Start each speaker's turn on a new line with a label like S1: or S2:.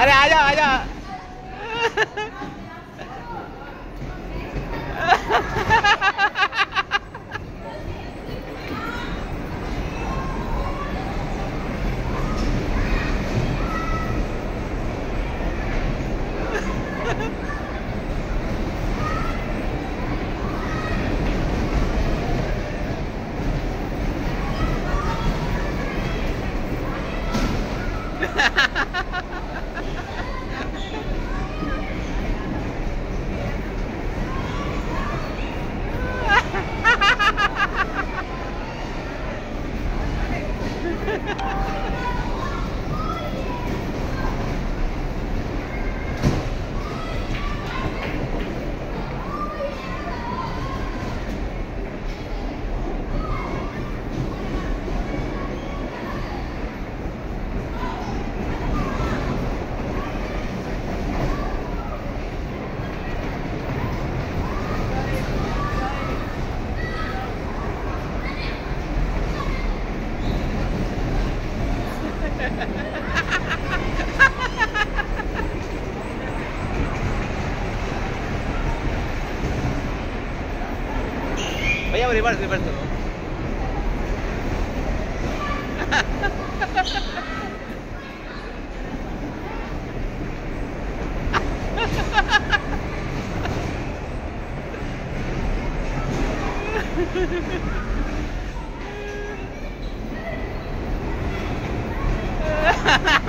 S1: अरे आजा आजा Ha ha ha! Voy a averiguar si es Ha ha ha!